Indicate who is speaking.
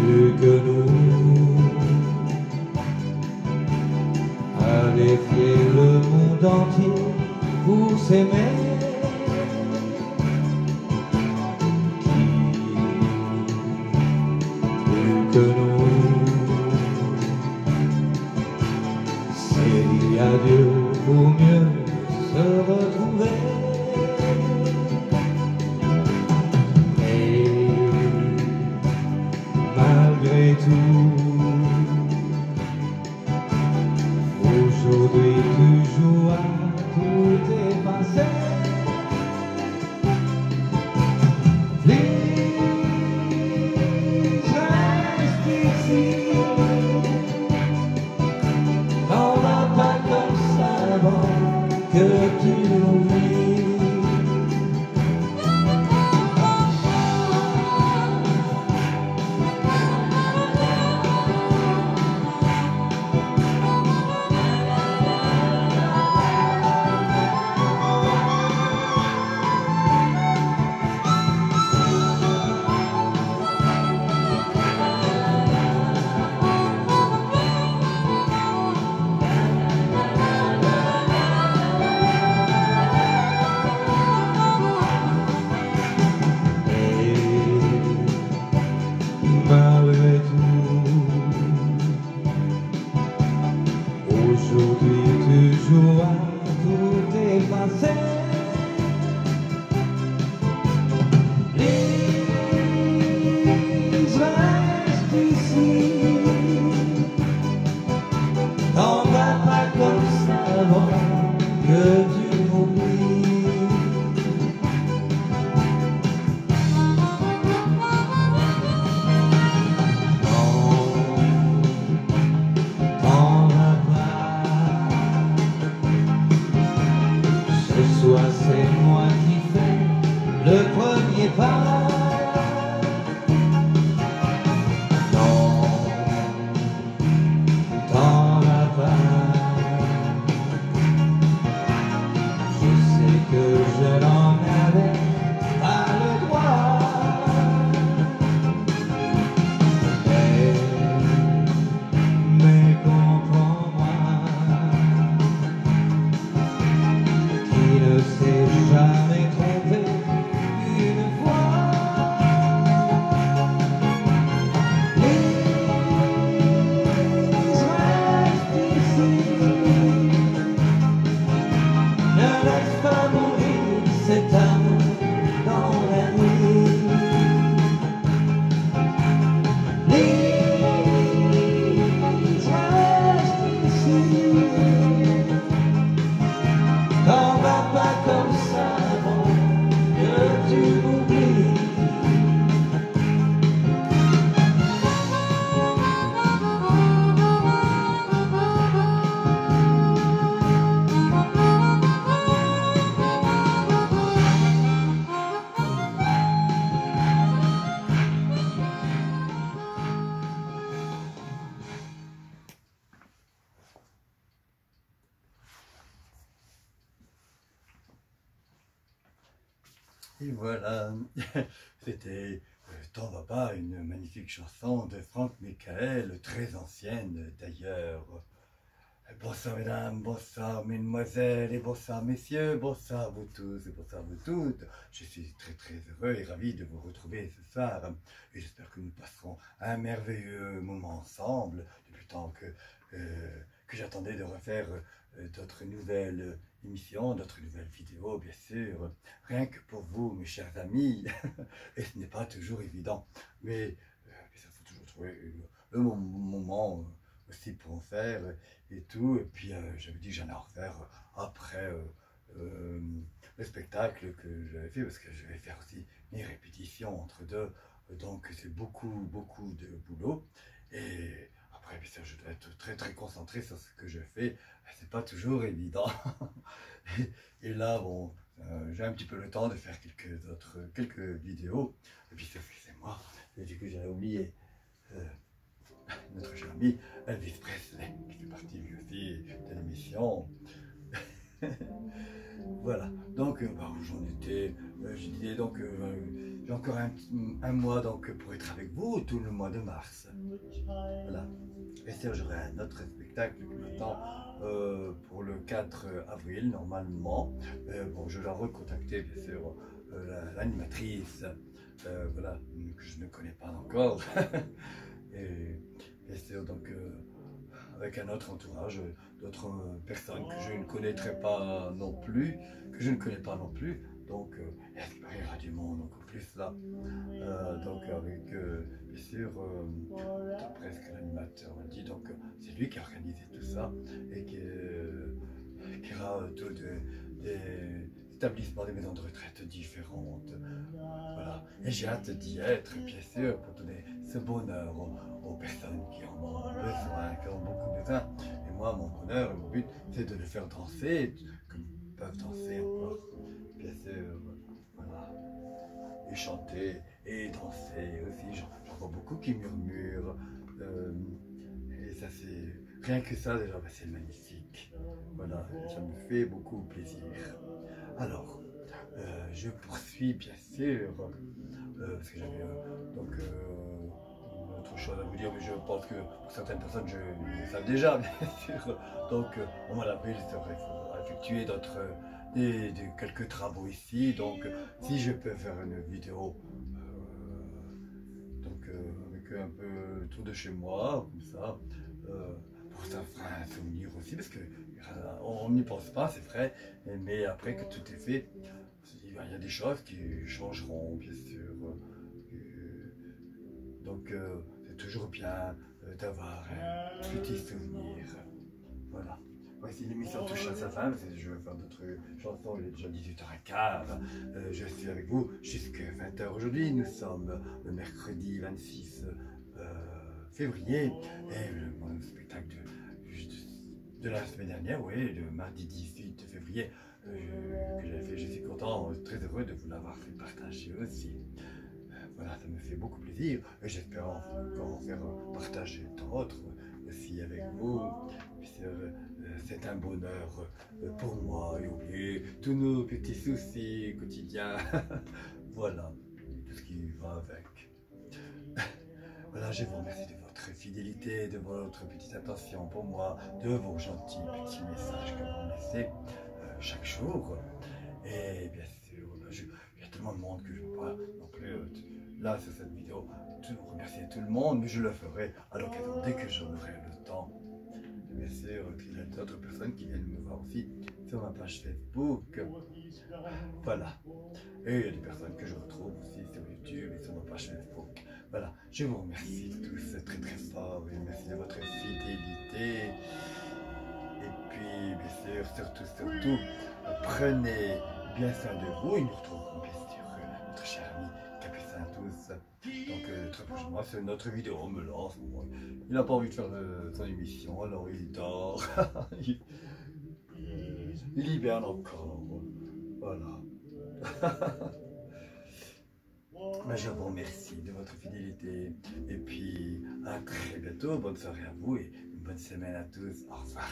Speaker 1: Plus que nous. Allez fuir le monde entier pour s'aimer.
Speaker 2: Et voilà, c'était euh, T'en vas pas, une magnifique chanson de Franck Michael, très ancienne d'ailleurs. Bonsoir mesdames, bonsoir mesdemoiselles et bonsoir messieurs, bonsoir vous tous et bonsoir vous toutes. Je suis très très heureux et ravi de vous retrouver ce soir et j'espère que nous passerons un merveilleux moment ensemble depuis temps que, euh, que j'attendais de refaire euh, d'autres nouvelles émissions, d'autres nouvelles vidéos bien sûr, rien que pour vous mes chers amis et ce n'est pas toujours évident mais euh, il faut toujours trouver le mo- moment euh, aussi pour en faire et tout. Et puis euh, j'avais dit que j'allais en refaire après euh, euh, le spectacle que j'avais fait parce que je vais faire aussi mes répétitions entre deux. Donc c'est beaucoup, beaucoup de boulot. Après, je dois être très, très concentré sur ce que je fais. C'est pas toujours évident. et, là, bon, euh, j'ai un petit peu le temps de faire quelques autres, quelques vidéos. Et puis, excusez-moi, et du coup, j'avais oublié euh, notre cher ami Elvis Presley, qui fait partie lui aussi de l'émission. voilà, donc euh, bah, où j'en étais, euh, je disais donc euh, j'ai encore un, un mois donc pour être avec vous tout le mois de mars. Voilà. J'aurai un autre spectacle euh, pour le 4 avril normalement. Euh, bon, je dois recontacter bien sûr euh, la- l'animatrice, voilà, que je ne connais pas encore. et bien sûr, donc avec un autre entourage, d'autres personnes que je ne connaîtrai pas non plus, que je ne connais pas non plus. Donc, euh, il y aura du monde encore plus là. Euh, donc, avec, euh, bien sûr, presque l'animateur on dit. Donc, c'est lui qui a organisé tout ça et qui, qui aura tout de- des établissements, des maisons de retraite différentes. Voilà. Et j'ai hâte d'y être, bien sûr, pour donner ce bonheur aux, aux personnes qui en ont besoin, qui en ont beaucoup besoin. Et moi, mon bonheur, mon but, c'est de les faire danser, comme peuvent danser encore, bien sûr. Voilà. Et chanter et danser aussi. J'en vois beaucoup qui murmurent. euh, et ça, c'est. Rien que ça, déjà, bah, c'est magnifique. Voilà, ça me fait beaucoup plaisir. Alors, euh, je poursuis bien sûr, euh, parce que j'avais donc autre chose à vous dire, mais je pense que pour certaines personnes, je le savent déjà, bien sûr. Donc, au mois d'avril, c'est vrai effectuer d'autres, des, quelques travaux ici. Donc, si je peux faire une vidéo, euh, donc euh, avec un peu autour de chez moi, comme ça, euh, pour ça fera un souvenir aussi, parce que on n'y pense pas, c'est vrai, mais après que tout est fait, il y a des choses qui changeront, bien sûr. Donc, c'est toujours bien d'avoir un petit souvenir. Voilà. Voici l'émission touche à sa que je vais faire d'autres chansons, il est déjà 18h15. Euh, je suis avec vous jusqu'à 20h aujourd'hui. Nous sommes le mercredi 26 euh, février et le, mon spectacle de, la semaine dernière, oui, le mardi 18 février, euh, que j'avais fait. Je suis content, très heureux de vous l'avoir fait partager aussi. Voilà, ça me fait beaucoup plaisir et j'espère en- en faire partager d'autres aussi avec vous. Euh, C'est un bonheur euh, pour moi et oublier tous nos petits soucis quotidiens. voilà, tout ce qui va avec. Voilà, je vous remercie de votre fidélité, de votre petite attention pour moi, de vos gentils petits messages que vous me laissez euh, chaque jour. Et bien sûr, je- il y a tellement de monde que je ne peux pas non plus, là, sur cette vidéo, tout remercier tout le monde, mais je le ferai à l'occasion dès que j'en aurai le temps. Bien sûr, il y a d'autres personnes qui viennent me voir aussi sur ma page Facebook. Voilà. Et il y a des personnes que je retrouve aussi sur YouTube et sur ma page Facebook. Voilà, je vous remercie tous très très fort merci de votre fidélité. Et puis, bien sûr, surtout, surtout, prenez bien soin de vous et nous retrouverons bien Donc, euh, très prochainement, c'est notre vidéo, on me lance. Bon, il n'a pas envie de faire euh, son émission, alors il dort. il, il hiberne encore. Voilà. Je vous remercie de votre fidélité. Et puis, à très bientôt. Bonne soirée à vous et une bonne semaine à tous. Au revoir.